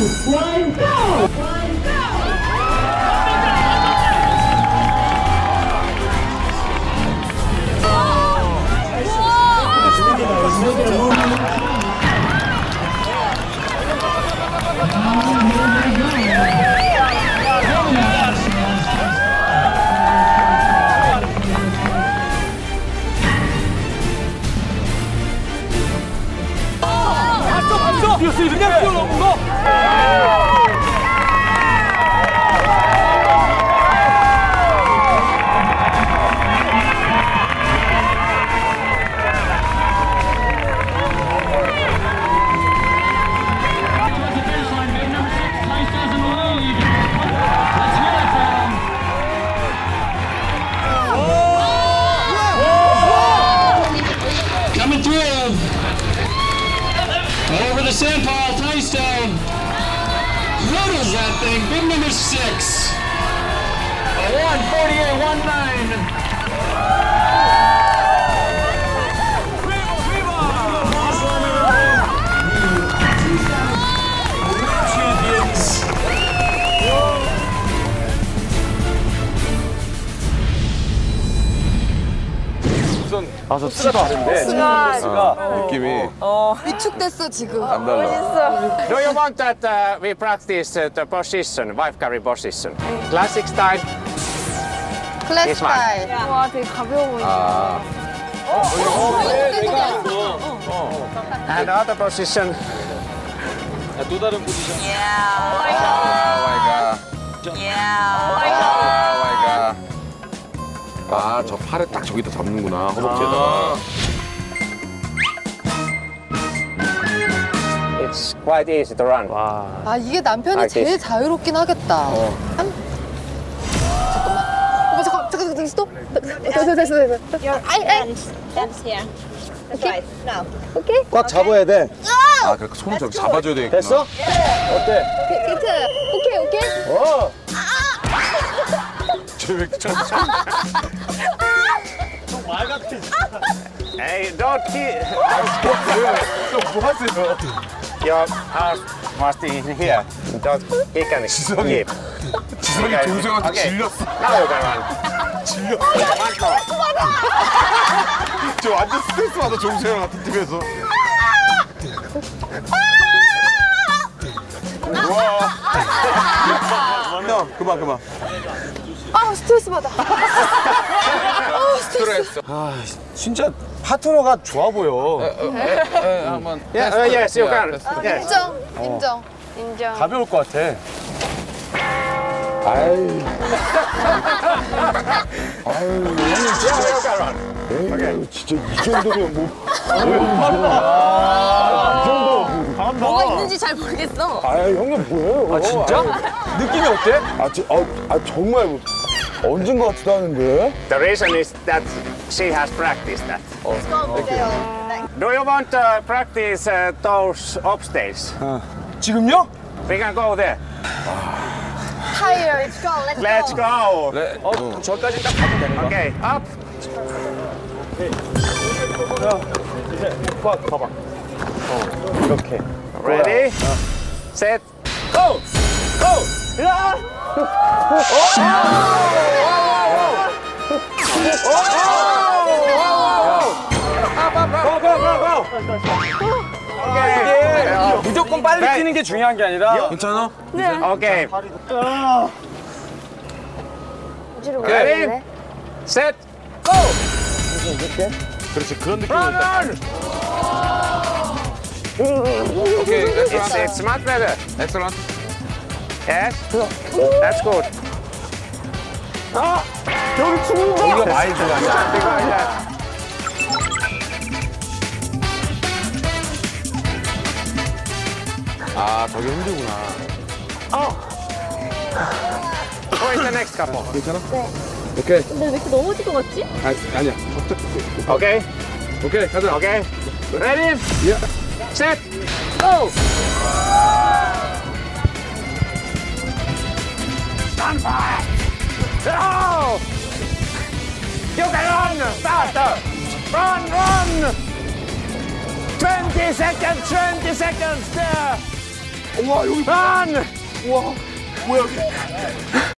one, go! 봤 어 봤어 뛰 Over the sand pile, touchdown. Riddles that thing, big number six. A 148, 19. 아저 티가 다른데 느낌이 위축됐어 지금. 안 달라. Do you want that uh, we practice uh, the position, wife carry position? Classic style. 클래스 This one. 스타일. 와 되게 가벼워 보인다. 아, And other position. 또 다른 포지션 아, 마이갓. 아, 마이갓. 아, 저 팔에 딱 저기다 잡는구나. 허벅지에다가. It's quite easy to run. 아 이게 남편이 아, 제일 자유롭긴 하겠다. 한... 잠깐만. 어머 잠깐 잠깐 잠깐 스톱. 됐어 됐어 됐어. Your hands, hands here. That's right. Now. 오케이. 꽉 잡아야 돼. 아, 그러니까 손을 저렇게 잡아줘야 되겠구나. 됐어? 어때? 괜찮아. 오케이 오케이. 어. 저왜 저 Hey, don't keep. 뭐 하세요? Your arm must be here. Don't kick and 지성이. 지성이. 동생한테. 질렸어. Can run. 질렸어. 저 완전 스트레스 받아, 종수형 같은 팀에서. 와. 형, 그만, 그만. 아 스트레스 받아. 스트레스. 아, 진짜 파트너가 좋아 보여. 한번. Yeah, uh, yes, you can. 아. 인정 인정. 인정. 가벼울 것 같아. 아이, Yeah, you can run. 에이, 진짜 이 정도면 뭐. 뭐가 있는지 잘 모르겠어. 아, 형님 뭐예요? 아 진짜? 느낌이 어때? 아, 지, 아, 아 정말 뭐, 얹은 것 같지도 않은데. The reason is that she has practiced that. Do you want to practice uh, those upstairs? 지금요? We can go there. Tired. Let's go. Let's Let's go. 어 저까지 딱 가면 되는 거야 Okay, up. 꽉 봐봐. 어, 이렇게. Ready? Set. Go. Go. 무조건 빨리 네. 뛰는 게 중요한 게 아니라 괜찮아? Okay. 위주로 Ready? 올라가네. Set. Go. 그렇지, 그런 느낌으로 Run, 딱. run. 오케이, It's, 엑스런 Yes. That's good. 우리가 많이 좋아하냐? Something like that. 아, 저게 힘들구나. Who is the next couple? 괜찮아? 오케이. 근데 왜 이렇게 넘어질 것 같지? 아, 아니야. Okay. 오케이, 가자. Okay. Ready? Yeah. Set. Go. Stand by. Go. You can run faster. Run, run. 20 seconds, 20 seconds there. 우와 여기 반. 우와 뭐야 여기.